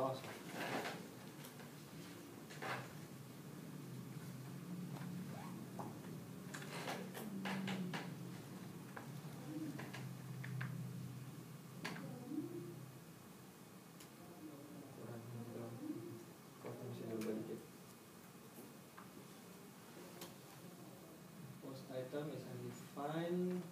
awesome. item is undefined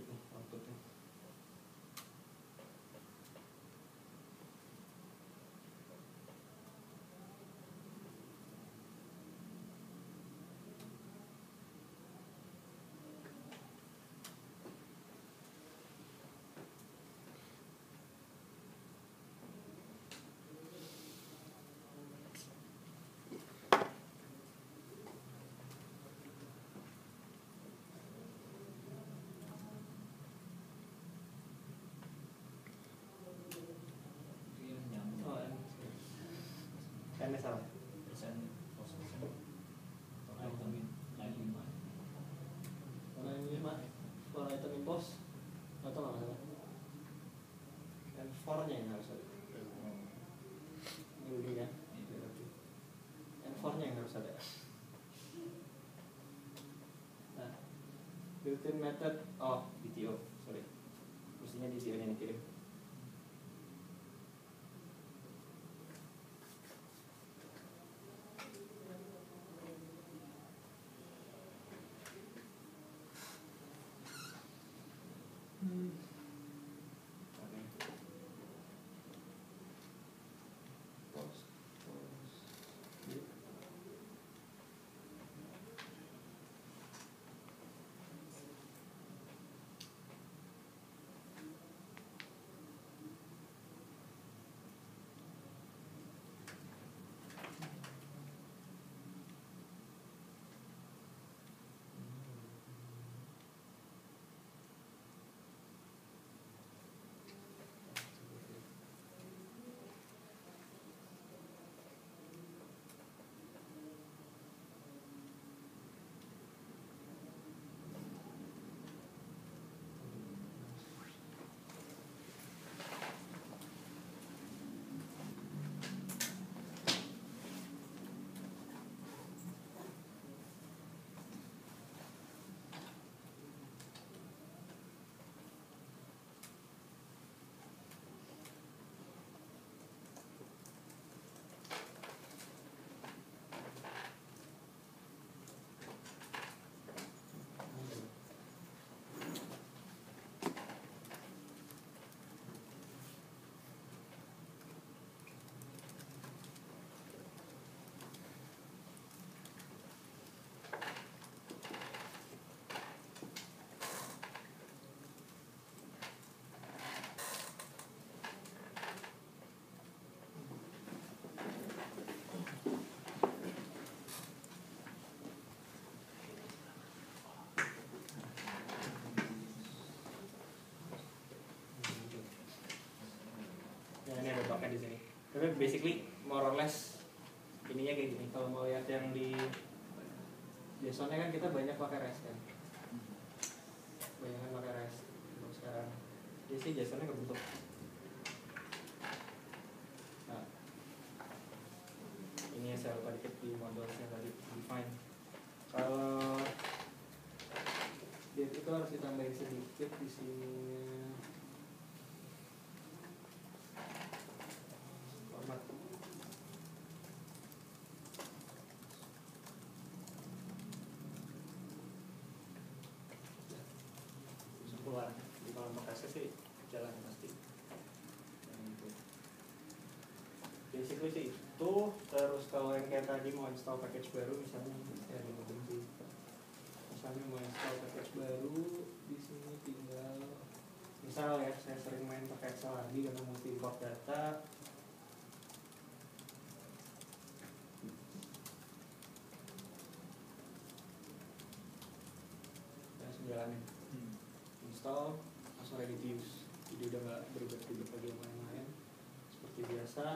dirubah dikit nih outputnya. Oh, M. M salah. Warna ini lima, warna hitam impos, atau nggak masalah. Dan four-nya yang harus ada. Ini kan? And four-nya yang harus ada. Nah, built-in method, oh DTO, sorry. Mestinya DTO-nya yang kirim. Ya, ini ada bugnya di sini. Tapi basically more or less ininya kayak gini. Kalau mau lihat yang di JSON-nya kan kita banyak pakai REST kan? Banyak kan pakai REST untuk sekarang. Jadi sih JSON-nya kebentuk. Nah. Ini yang saya lupa dikit di modulnya tadi define. Kalau dia itu harus ditambahin sedikit di sini format bisa keluar jadi kalau mau kasih sih jalan pasti Yang itu. Basically sih itu terus kalau yang kayak tadi mau install package baru misalnya saya di sih misalnya mau install package baru di sini tinggal misal ya saya sering main pakai Excel lagi karena mesti import data. Jalanin. Install langsung ready to use. Jadi udah nggak beribet-ribet lagi yang lain-lain seperti biasa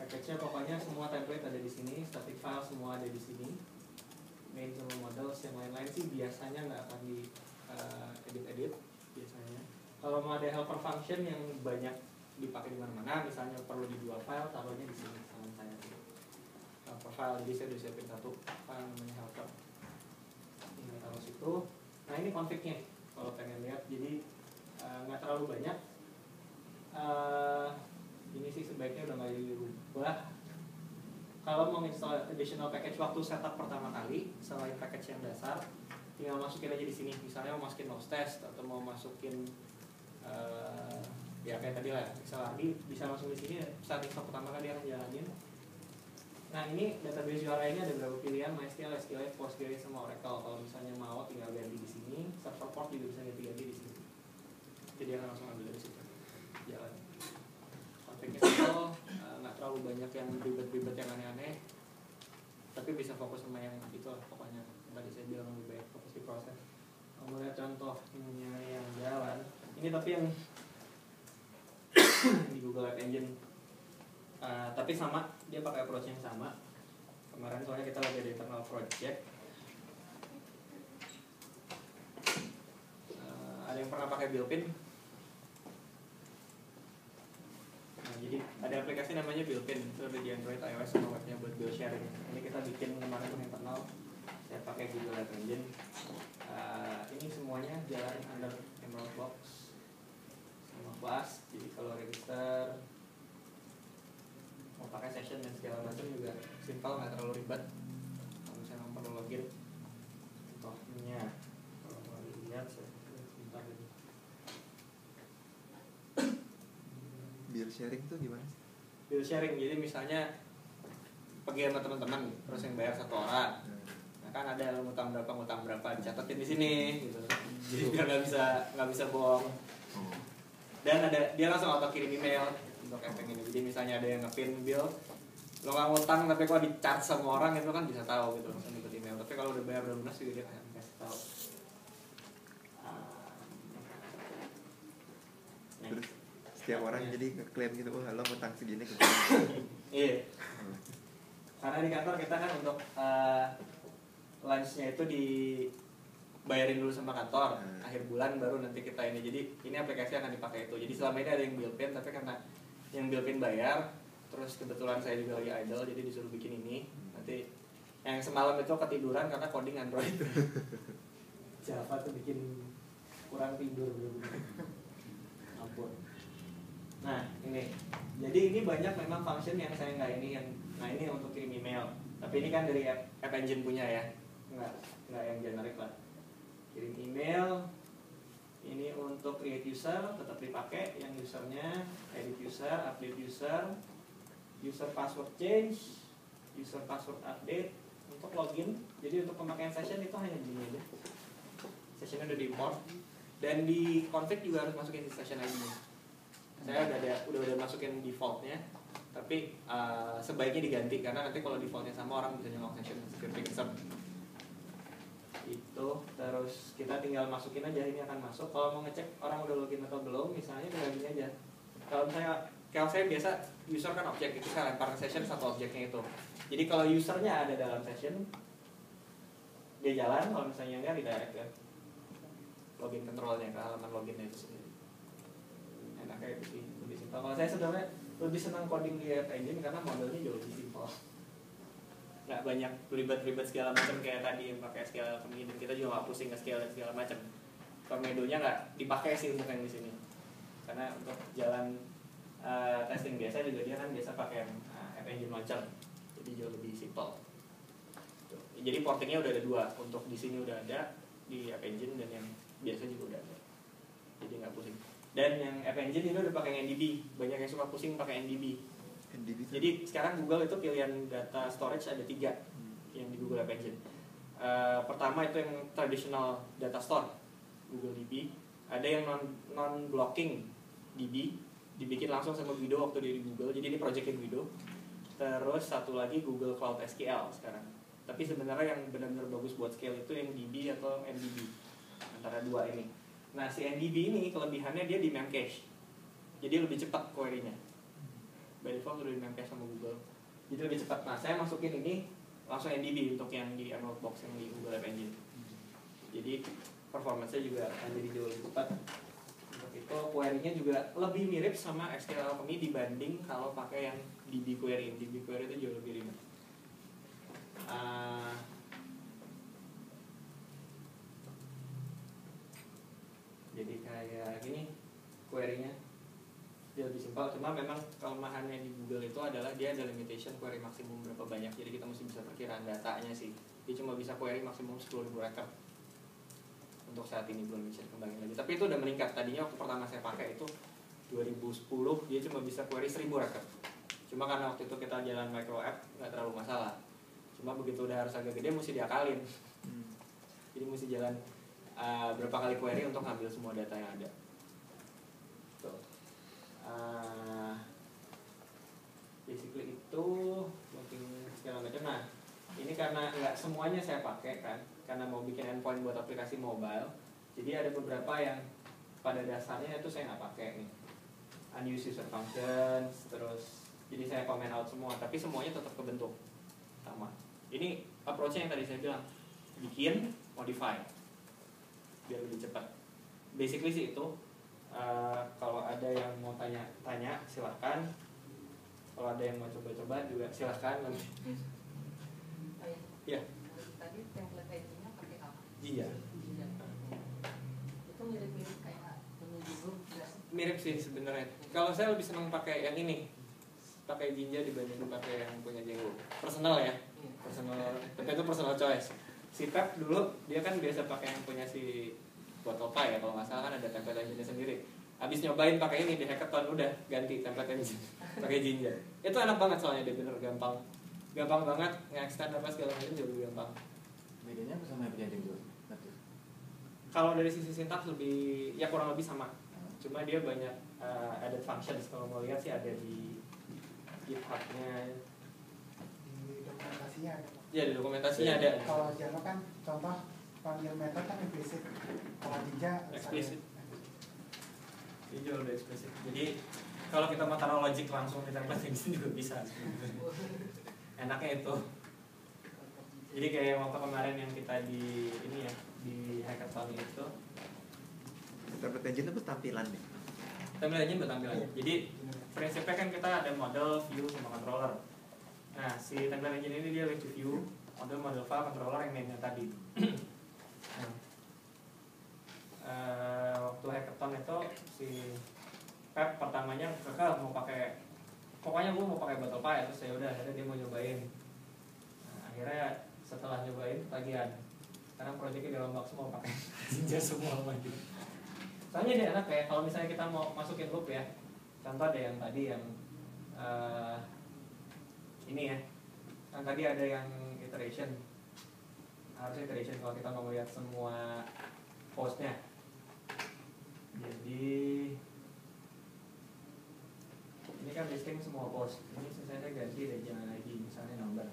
package-nya pokoknya semua template ada di sini static file semua ada di sini. Main sama models yang lain-lain sih biasanya nggak akan di uh, edit-edit biasanya. Kalau mau ada helper function yang banyak dipakai di mana-mana misalnya perlu di dua file taruhnya di sini sama saya helper file jadi saya udah siapin satu file namanya helper. Ini taruh situ. Nah ini config-nya kalau pengen lihat. Jadi uh, nggak terlalu banyak. Uh, ini sih sebaiknya udah nggak dirubah. Kalau mau install additional package waktu setup pertama kali selain package yang dasar tinggal masukin aja di sini. Misalnya mau masukin nose test atau mau masukin uh, ya kayak tadi lah XLRD bisa langsung di sini saat install pertama kali akan jalanin. Nah ini database URI ini ada beberapa pilihan? MySQL, SQLite, PostgreSQL sama Oracle. Kalau misalnya mau tinggal ganti di sini. Server port juga bisa ganti-ganti di sini. Jadi akan langsung ambil dari situ. Jalan konfliknya simple uh, nggak terlalu banyak yang ribet-ribet yang aneh-aneh tapi bisa fokus sama yang itu lah pokoknya. Tadi saya bilang lebih baik fokus di proses. Kalau mau lihat contohnya yang jalan ini tapi yang di Google App Engine. Uh, tapi sama dia pakai approach yang sama. Kemarin soalnya kita lagi ada internal project. Uh, ada yang pernah pakai built-in Nah, jadi ada aplikasi namanya built-in itu ada di Android, iOS sama webnya buat bill sharing. Ini kita bikin kemarin internal. Saya pakai Google App Engine. Uh, ini semuanya jalan under Emerald Box sama class. Jadi kalau register mau pakai session dan segala macam juga simple nggak terlalu ribet. Kalau misalnya mau perlu login, contohnya kalau mau lihat saya sebentar ini. bill sharing tuh gimana bill sharing jadi misalnya pergi sama teman-teman terus yang bayar satu orang. Nah kan ada yang utang berapa utang berapa dicatatin di sini gitu. Jadi biar nggak bisa nggak bisa bohong. Dan ada dia langsung auto kirim email untuk efek ini jadi misalnya ada yang ngepin bill lo nggak ngutang tapi kalau di charge sama orang itu kan bisa tahu gitu langsung dapat email. Tapi kalau udah bayar udah lunas juga dia kasih tahu Ah. Nah, terus setiap orang Iya. jadi ngeklaim gitu oh lo ngutang segini ke Iya. Karena di kantor kita kan untuk uh, lunchnya itu dibayarin dulu sama kantor Hmm. akhir bulan baru nanti kita ini. Jadi ini aplikasi akan dipakai itu. Jadi selama ini ada yang bill pin tapi karena yang bill pin bayar terus kebetulan saya juga lagi idle jadi disuruh bikin ini. Nanti yang semalam itu ketiduran karena coding Android. Java tuh bikin kurang tidur bener-bener ampun nah ini. Jadi ini banyak memang function yang saya nggak ini yang nah ini untuk kirim email. Tapi ini kan dari app, app engine punya ya. Nggak nggak yang generik lah. Kirim email ini untuk create user tetap dipakai yang usernya edit user update user user password change user password update. Untuk login jadi untuk pemakaian session itu hanya gini aja. Sessionnya udah diimport dan di config juga harus masukin di session ID saya udah ada udah udah masukin defaultnya. Tapi uh, sebaiknya diganti karena nanti kalau defaultnya sama orang bisa nyolong session security concern itu terus kita tinggal masukin aja ini akan masuk. Kalau mau ngecek orang udah login atau belum misalnya tinggal gini aja. Kalau saya kalau saya biasa user kan objek itu saya lempar session satu objeknya itu. Jadi kalau usernya ada dalam session dia jalan kalau misalnya enggak redirect ya login controlnya ke halaman loginnya itu sendiri itu sih lebih simpel. Kalau saya sebenarnya lebih senang coding di App Engine karena modelnya jauh lebih simpel. Nggak banyak ribet-ribet segala macam kayak tadi yang pakai scale kemudian kita juga nggak pusing ke scale dan segala macam. Tornadonya nggak dipakai sih untuk yang di sini. Karena untuk jalan uh, testing biasa juga dia kan biasa pakai yang uh, App Engine Launcher. Jadi jauh lebih simple jadi portingnya udah ada dua. Untuk di sini udah ada di App Engine dan yang biasa juga udah ada. Jadi nggak pusing dan yang App Engine itu udah pakai NDB banyak yang suka pusing pakai NDB NDB jadi sekarang Google itu pilihan data storage ada tiga Hmm. yang di Google App Engine. Eh, pertama itu yang traditional data store Google DB. Ada yang non non blocking DB dibikin langsung sama Guido waktu dia di Google. Jadi ini projectnya Guido. Terus satu lagi Google Cloud SQL sekarang. Tapi sebenarnya yang benar-benar bagus buat scale itu yang DB atau NDB antara dua ini. Nah si NDB ini kelebihannya dia di memcache. Jadi lebih cepat query-nya. By default udah di memcache sama Google. Jadi lebih cepat. Nah saya masukin ini langsung NDB untuk yang di Emerald Box yang di Google App Engine. Jadi performance-nya juga akan jadi jauh lebih cepat. Untuk itu query-nya juga lebih mirip sama SQL Alchemy dibanding kalau pakai yang DB query. DB query itu jauh lebih ribet. Ah, jadi kayak gini query-nya. Dia lebih simpel cuma memang kelemahannya di Google itu adalah dia ada limitation query maksimum berapa banyak jadi kita mesti bisa perkiraan datanya sih. Dia cuma bisa query maksimum 10.000 record. Untuk saat ini belum bisa dikembangin lagi. Tapi itu udah meningkat. Tadinya waktu pertama saya pakai itu 2010 dia cuma bisa query 1000 record. Cuma karena waktu itu kita jalan micro app nggak terlalu masalah. Cuma begitu udah harus agak gede mesti diakalin. Hmm. jadi mesti jalan uh, berapa kali query untuk ngambil semua data yang ada. Tuh. Uh, basically itu mungkin segala macam. Nah ini karena nggak semuanya saya pakai kan karena mau bikin endpoint buat aplikasi mobile jadi ada beberapa yang pada dasarnya itu saya nggak pakai nih. Unused user functions terus jadi saya comment out semua tapi semuanya tetap kebentuk. Sama. Ini approach-nya yang tadi saya bilang bikin modify biar lebih cepat. Basically sih itu Uh, kalau ada yang mau tanya-tanya silahkan kalau ada yang mau coba-coba juga silahkan nanti Oh ya. Iya. Tadi template engine-nya pakai apa? iya. Iya. Itu mirip-mirip kayak menuju grup mirip sih sebenarnya. Kalau saya lebih senang pakai yang ini. Pakai Jinja dibanding pakai yang punya Django personal ya. Iya. personal. Tapi itu personal choice si Pep dulu dia kan biasa pakai yang punya si botol pie ya kalau nggak salah kan ada template engine sendiri. Habis nyobain pakai ini di hackathon udah ganti template engine pakai Jinja itu enak banget soalnya dia bener gampang. Gampang banget nge-extend apa segala macam jauh lebih gampang. Bedanya apa sama yang dulu natif kalau dari sisi sintaks lebih ya kurang lebih sama. Cuma dia banyak uh, added functions. Kalau mau lihat sih ada di GitHub-nya. Di dokumentasinya ada. Ya di dokumentasinya ada. kalau Java kan contoh panggil method kan implisit kalau Explicit. ini jauh lebih eksplisit. Jadi kalau kita mau taruh logic langsung di template engine juga bisa. Enaknya itu. Jadi kayak waktu kemarin yang kita di ini ya di hackathon itu. Template engine itu tampilan nih. template engine bertampilannya jadi prinsipnya kan kita ada model view sama controller nah si template engine ini dia to view model model file controller yang mainnya tadi. Nah, eh, waktu hackathon itu si Pep pertamanya kekal mau pakai pokoknya gue mau pakai bottle pie terus ya udah akhirnya dia mau nyobain. Nah, akhirnya setelah nyobain tagihan. Karena proyeknya dirombak semua pakai jinja semua lagi soalnya dia enak kayak kalau misalnya kita mau masukin loop ya. Contoh ada yang tadi yang eh, ini ya. Yang tadi ada yang iteration. Harus iteration kalau kita mau lihat semua postnya. Jadi ini kan listing semua post. Ini saya ganti deh jangan lagi misalnya number.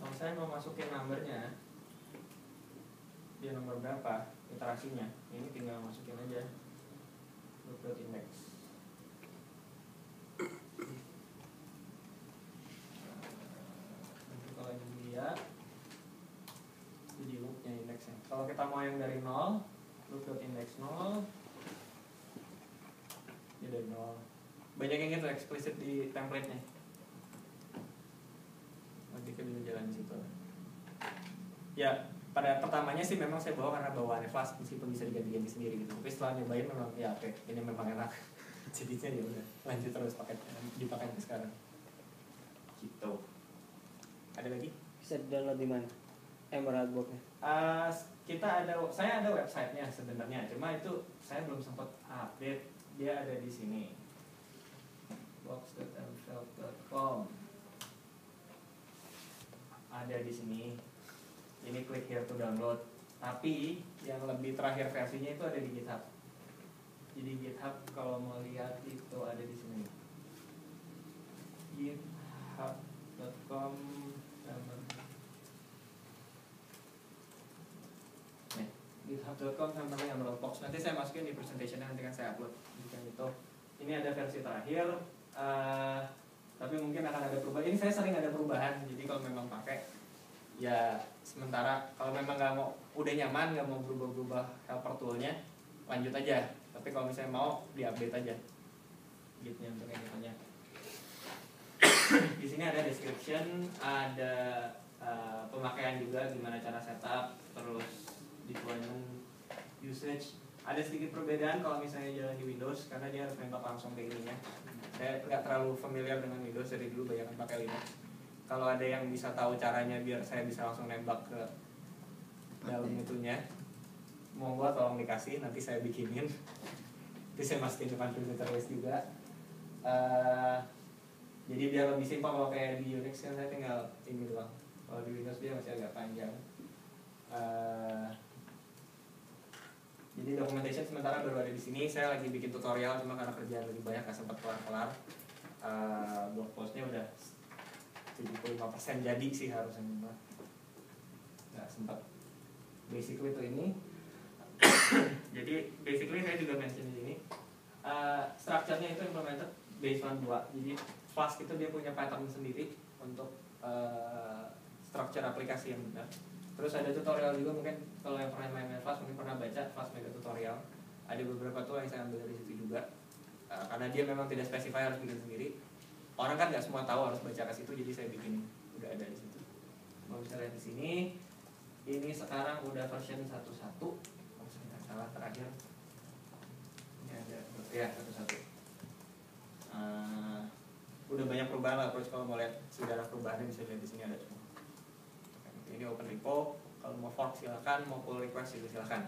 Kalau saya mau masukin numbernya dia nomor berapa iterasinya. Ini tinggal masukin aja loop loop.index Nanti kalau ini dia jadi loopnya indeksnya mau yang dari 0 loop.index 0 ya dari 0 banyak yang gitu eksplisit di template-nya. Kita bisa jalan di situ ya pada pertamanya sih memang saya bawa karena bawaannya flash meskipun bisa diganti-ganti sendiri gitu. Tapi setelah nyobain memang ya oke ini memang enak. Jadinya ya udah lanjut terus pakai dipakai sekarang. Gitu. Ada lagi? Bisa download di mana? Emerald Box-nya. Uh, kita ada saya ada websitenya sebenarnya cuma itu saya belum sempat update. Dia ada di sini. Box.mfeld.com ada di sini. Ini klik here to download. Tapi yang lebih terakhir versinya itu ada di GitHub. Jadi GitHub kalau mau lihat itu ada di sini. Github.com Nih, github.com sama Emerald Box. Nanti saya masukin di presentation nanti kan saya upload. Bukan itu. Ini ada versi terakhir eh, tapi mungkin akan ada perubahan. Ini saya sering ada perubahan jadi kalau memang pakai ya sementara. Kalau memang nggak mau udah nyaman nggak mau berubah-berubah helper toolnya lanjut aja. Tapi kalau misalnya mau diupdate aja. Gitnya untuk yang ditanya. Di sini ada description ada uh, pemakaian juga gimana cara setup terus deployment usage. Ada sedikit perbedaan kalau misalnya jalan di Windows karena dia harus nembak langsung ke ininya saya nggak terlalu familiar dengan Windows dari dulu banyak pakai Linux. Kalau ada yang bisa tahu caranya biar saya bisa langsung nembak ke dalam itunya monggo tolong dikasih nanti saya bikinin. Nanti saya masukin depan terus juga. Eh, jadi biar lebih simpel kalau kayak di Unix kan saya tinggal ini doang. Kalau di Windows dia masih agak panjang. Eh, jadi documentation sementara baru ada di sini. Saya lagi bikin tutorial cuma karena kerjaan lebih banyak nggak sempat kelar kelar Eh, blog postnya udah 75% jadi sih harusnya cuma nggak sempat basically itu ini. Jadi basically saya juga mention di sini uh, structure-nya itu implemented based on dua. Jadi Flask itu dia punya pattern sendiri untuk uh, structure aplikasi yang benar terus ada tutorial juga mungkin kalau yang pernah main main Flask mungkin pernah baca Flask Mega Tutorial. Ada beberapa tool yang saya ambil dari situ juga. Uh, karena dia memang tidak spesify harus bikin sendiri. Orang kan nggak semua tahu harus baca ke situ jadi saya bikin udah ada di situ. Mau bisa di sini ini sekarang udah version 1.1 kalau saya salah terakhir. Ini ada ya satu satu Eh, udah banyak perubahan lah terus kalau mau lihat sejarah perubahannya bisa lihat di sini ada semua ini open repo kalau mau fork silakan mau pull request juga silakan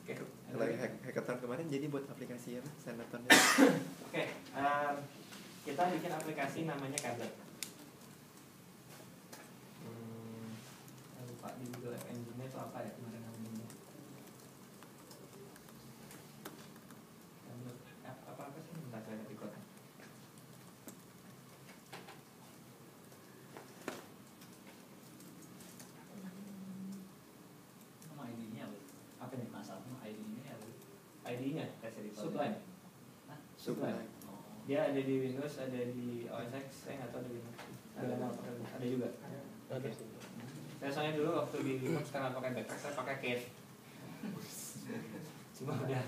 oke Kalau yang hack- hackathon kemarin jadi buat aplikasi apa? Senatornya. oke em, kita bikin aplikasi namanya Kabel hmm, saya lupa di Google App Engine-nya itu apa ya kemarin namanya Kabel app apa apa sih bentar saya lihat di kode. Nama ID-nya apa? apa nih Masalahnya ID-nya apa? ID-nya Kasih di Sublime. Hah? Sublime. Oh. dia ada di Windows ada di OS X saya nggak tahu di Windows. Ada ada. juga. Oke. saya soalnya dulu waktu di Linux karena pakai backpack saya pakai Kate cuma udah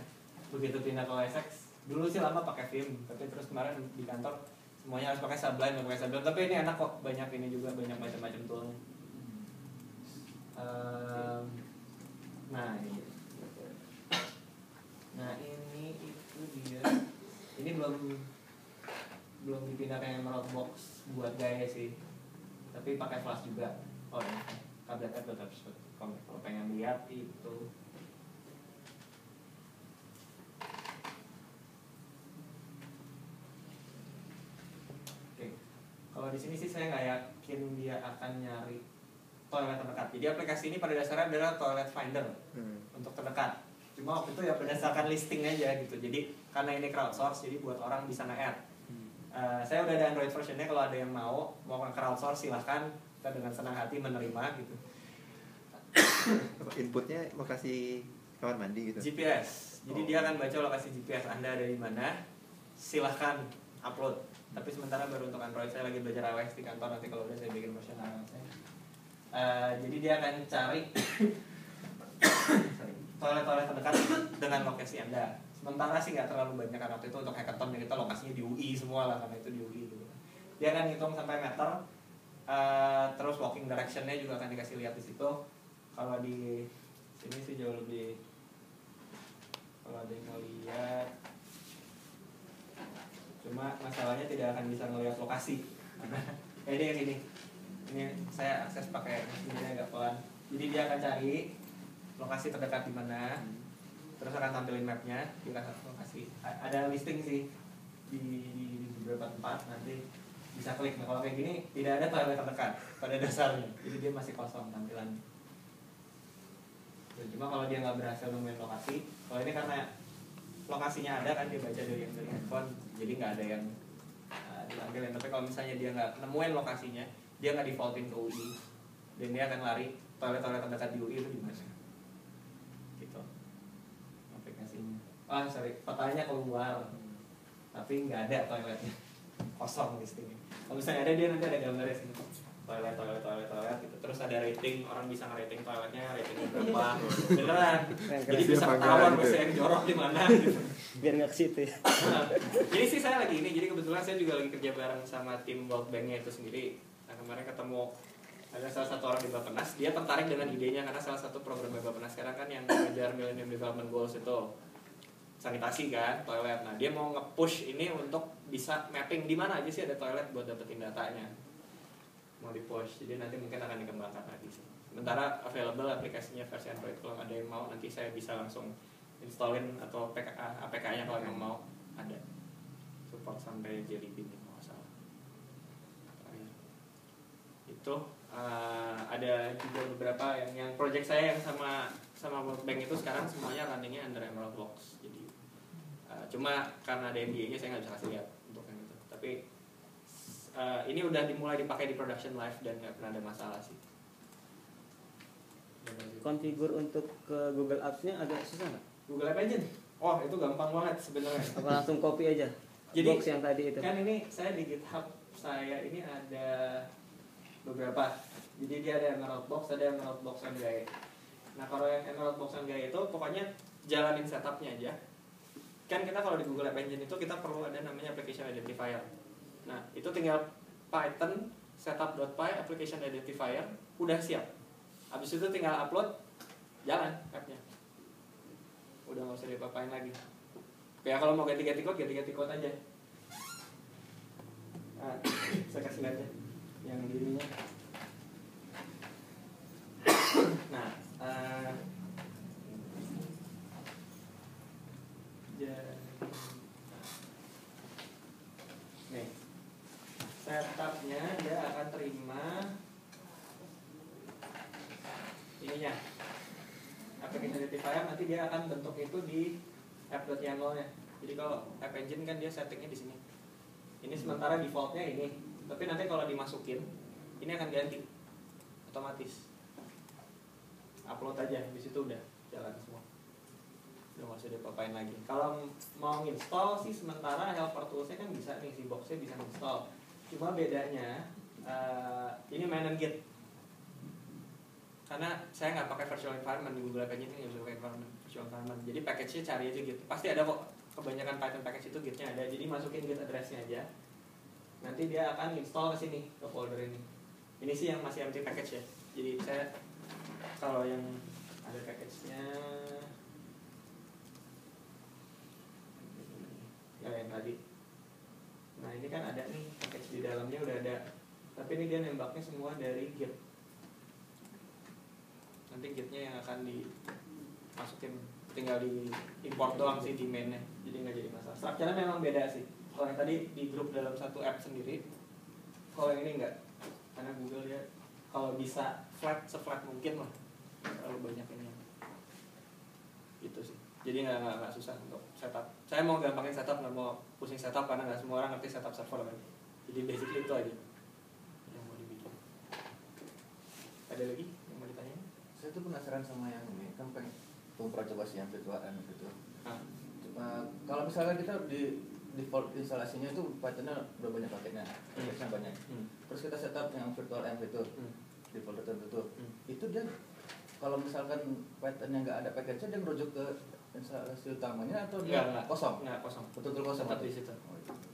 begitu pindah ke OS X dulu sih lama pakai Vim tapi terus kemarin di kantor semuanya harus pakai Sublime pakai Sublime. Tapi ini enak kok banyak ini juga banyak macam-macam toolnya. Ehm, nah ini nah ini itu dia. Ini belum belum dipindah ke Emerald Box buat gaya sih. Tapi pakai flash juga. Oh ini. Tablet.com kalau pengen lihat itu. Oke. Kalau di sini sih saya nggak yakin dia akan nyari toilet terdekat. Jadi aplikasi ini pada dasarnya adalah toilet finder Hmm. untuk terdekat cuma waktu itu ya berdasarkan listing aja gitu jadi karena ini crowdsource jadi buat orang bisa nge-add Uh, saya udah ada Android versionnya kalau ada yang mau mau crowdsource silahkan kita dengan senang hati menerima gitu Inputnya lokasi kamar mandi gitu. GPS Jadi dia akan baca lokasi GPS Anda ada di mana. Silahkan upload. Tapi sementara baru untuk Android saya lagi belajar iOS di kantor nanti kalau udah saya bikin version iOS -nya. Eh, jadi dia akan cari toilet-toilet terdekat dengan lokasi Anda. Sementara sih nggak terlalu banyak karena waktu itu untuk hackathon ya kita lokasinya di UI semua lah karena itu di UI gitu. Dia akan hitung sampai meter, eh, terus walking directionnya juga akan dikasih lihat di situ. Kalau di sini sih jauh lebih kalau ada yang mau lihat cuma masalahnya tidak akan bisa ngelihat lokasi ini yang ini ini saya akses pakai mesinnya agak pelan jadi dia akan cari lokasi terdekat di mana? Terus akan tampilin mapnya di lokasi. Ada listing sih di, di, beberapa tempat nanti bisa klik. Nah kalau kayak gini tidak ada toilet terdekat pada dasarnya. Jadi dia masih kosong tampilannya Ya, cuma kalau dia nggak berhasil nemuin lokasi kalau ini karena lokasinya ada kan dia baca dari yang dari handphone jadi nggak ada yang uh, tapi kalau misalnya dia nggak nemuin lokasinya dia nggak defaultin ke UI dan dia akan lari toilet toilet terdekat di UI itu di mana gitu aplikasinya ah sorry. Petanya keluar. Tapi nggak ada toiletnya. Kosong listingnya kalau misalnya ada dia nanti ada gambarnya sini toilet toilet toilet toilet gitu. Terus ada rating. Orang bisa ngerating toiletnya ratingnya berapa. Beneran. Jadi bisa ketahuan gitu. bisa yang jorok di mana gitu. Biar nggak ke situ ya. Nah, jadi sih saya lagi ini. Jadi kebetulan saya juga lagi kerja bareng sama tim World Banknya itu sendiri. Nah kemarin ketemu ada salah satu orang di Bapenas. Dia tertarik dengan idenya karena salah satu program Bapenas sekarang kan yang mengejar Millennium Development Goals itu sanitasi kan toilet. Nah dia mau nge-push ini untuk bisa mapping di mana aja sih ada toilet buat dapetin datanya. Mau di push jadi nanti mungkin akan dikembangkan lagi sih. Sementara available aplikasinya versi Android kalau ada yang mau nanti saya bisa langsung installin atau PK, APK-nya kalau yang mau ada. Support sampai Jelly Bean kalau salah. Itu eh, ada juga beberapa yang yang project saya yang sama sama World Bank itu sekarang semuanya runningnya under Emerald Box jadi cuma karena ada NDA-nya saya nggak bisa kasih lihat untuk yang itu tapi eh, ini udah dimulai dipakai di production live dan nggak pernah ada masalah sih lanjut. konfigur untuk ke Google Apps-nya agak susah nggak? Google App Engine. Oh, itu gampang banget sebenarnya. Apa langsung copy aja? Jadi, box yang tadi itu. Kan ini saya di GitHub saya ini ada beberapa. Jadi dia ada Emerald Box, ada Emerald Box and Guide. Nah, kalau yang Emerald Box and Guide itu pokoknya jalanin setupnya aja. Kan kita kalau di Google App Engine itu kita perlu ada namanya application identifier. Nah, itu tinggal Python setup.py application identifier udah siap. Habis itu tinggal upload jalan app-nya udah nggak usah diapa-apain lagi ya kalau mau ganti-ganti code ganti-ganti code aja nah, saya kasih lihat ya yang dirinya nah eh, jadi- nih setupnya dia akan terima ininya application identifier nanti dia akan bentuk itu di app.yaml-nya. Jadi kalau app engine kan dia settingnya di sini. Ini sementara defaultnya ini, tapi nanti kalau dimasukin ini akan ganti otomatis. Upload aja di situ udah jalan semua. Udah nggak usah diapa-apain lagi. Kalau mau install sih sementara helper tools-nya kan bisa nih si box-nya bisa install. Cuma bedanya eh, ini mainan Git karena saya nggak pakai virtual environment di Google App Engine nggak bisa pakai environment virtual environment. Jadi package-nya cari aja gitu. Pasti ada kok kebanyakan Python package itu gitnya ada. Jadi masukin git address-nya aja. Nanti dia akan install ke sini ke folder ini. Ini sih yang masih empty package ya. Jadi saya kalau yang ada package-nya ya yang tadi. Nah ini kan ada nih package di dalamnya udah ada. Tapi ini dia nembaknya semua dari git nanti gitnya yang akan dimasukin tinggal di import doang sih di mainnya jadi nggak jadi masalah. Strukturnya memang beda sih. Kalau yang tadi di grup dalam satu app sendiri kalau yang ini enggak karena Google ya kalau bisa flat seflat mungkin lah. Terlalu banyak ini. Itu sih. Jadi nggak nggak nggak susah untuk setup. Saya mau gampangin setup nggak mau pusing setup karena nggak semua orang ngerti setup server kan. Jadi basically itu aja yang mau dibikin. Ada lagi Saya tuh penasaran sama yang ini kan pengen pernah coba sih yang virtual and gitu. Nah, Nah, kalau misalkan kita di default instalasinya itu Pythonnya udah banyak paketnya, package banyak. hmm. Terus kita setup yang virtual env itu Hmm. di folder tertentu. Hmm. Itu dia kalau misalkan Pythonnya nggak ada package-nya dia merujuk ke instalasi utamanya atau dia kosong? Enggak, kosong. Betul-betul kosong. Tetap di situ.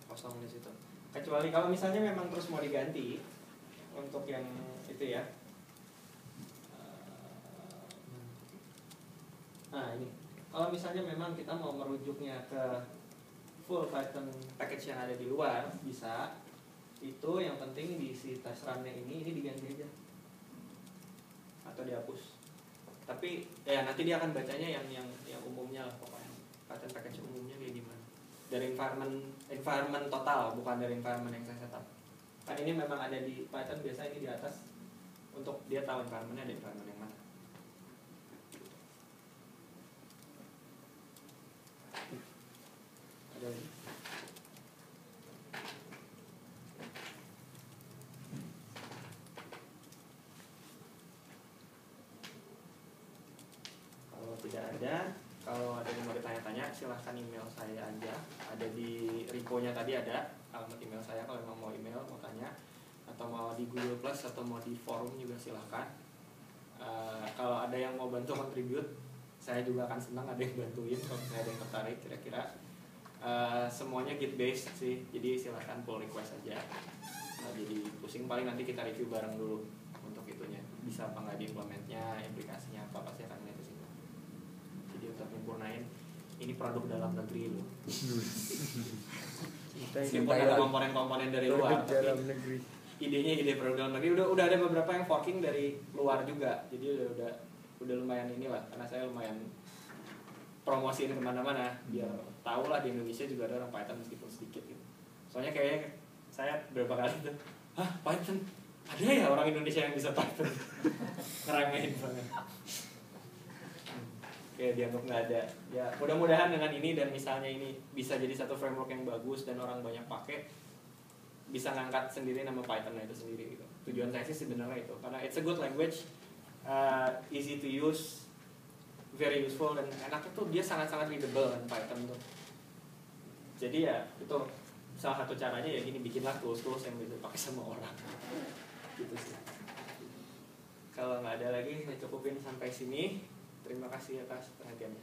Kosong di situ. Kecuali kalau misalnya memang terus mau diganti untuk yang itu ya. Nah, ini. Kalau misalnya memang kita mau merujuknya ke full Python package yang ada di luar, bisa. Itu yang penting di si test run-nya ini ini diganti aja. Atau dihapus. Tapi ya nanti dia akan bacanya yang yang yang umumnya lah pokoknya. Python package umumnya kayak gimana. Dari environment environment total, bukan dari environment yang saya setup. Kan ini memang ada di Python biasa ini di atas untuk dia tahu environmentnya ada environment yang mana. Ada lagi? Kalau tidak ada, kalau ada yang mau ditanya-tanya silahkan email saya aja. Ada di repo-nya tadi ada alamat email saya kalau memang mau email mau tanya atau mau di Google Plus atau mau di forum juga silahkan. Eh, kalau ada yang mau bantu contribute, saya juga akan senang ada yang bantuin kalau saya ada yang tertarik kira-kira. Eh, semuanya git based sih, jadi silahkan pull request aja. Nah, jadi pusing paling nanti kita review bareng dulu untuk itunya bisa apa nggak diimplementnya, implikasinya apa pasti akan lihat situ. Jadi untuk menyempurnain ini produk dalam negeri loh. Meskipun ada komponen-komponen dari luar, tapi dalam negeri. idenya ide produk dalam negeri udah udah ada beberapa yang forking dari luar juga. Jadi udah udah udah lumayan inilah karena saya lumayan promosiin ke mana-mana biar tahu lah di Indonesia juga ada orang Python meskipun sedikit gitu. Soalnya kayaknya saya berapa kali tuh, hah Python ada ya orang Indonesia yang bisa Python ngeremehin banget. Kayak dianggap nggak ada. Ya mudah-mudahan dengan ini dan misalnya ini bisa jadi satu framework yang bagus dan orang banyak pakai, bisa ngangkat sendiri nama Python itu sendiri gitu. Tujuan saya sih sebenarnya itu karena it's a good language, uh, easy to use, very useful dan enaknya tuh dia sangat-sangat readable kan Python tuh. Jadi ya itu salah satu caranya ya gini bikinlah tools-tools yang bisa dipakai sama orang. Gitu sih. Kalau nggak ada lagi saya cukupin sampai sini. Terima kasih atas perhatiannya.